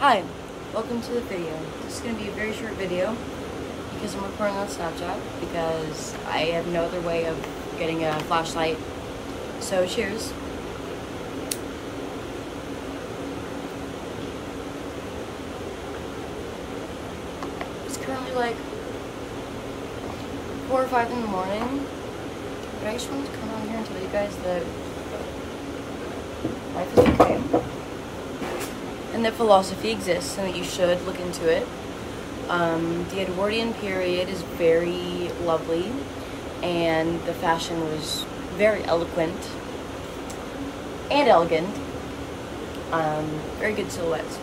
Hi, welcome to the video. This is going to be a very short video because I'm recording on Snapchat because I have no other way of getting a flashlight. So cheers. It's currently like 4 or 5 in the morning. But I just wanted to come on here and tell you guys that life is okay and that philosophy exists and that you should look into it. Um, the Edwardian period is very lovely and the fashion was very eloquent and elegant. Um, very good silhouettes.